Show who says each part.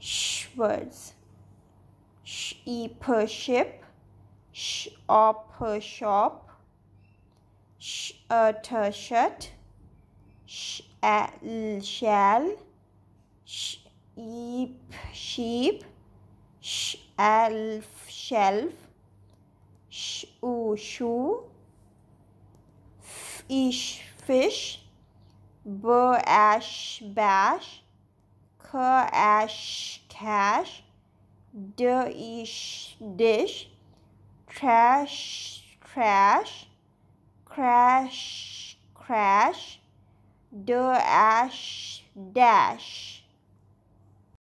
Speaker 1: sh words. Sh e per ship, sh o per shop, sh a ter sh shall, sh eep sheep, sh shelf, sh oo shoe, fish fish, b ash bash, cash, d ish dish, trash trash, crash crash, d ash dash.